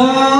Santo.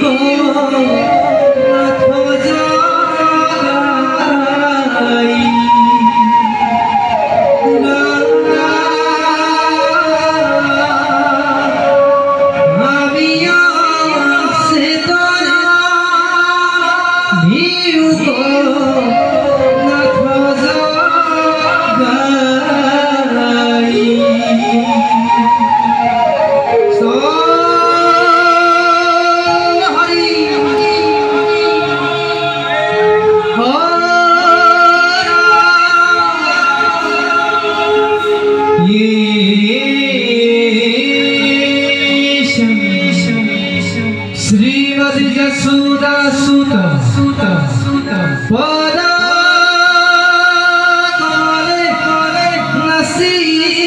Oh. Sudarija Suda Suta Suta Suta. Pada Nasi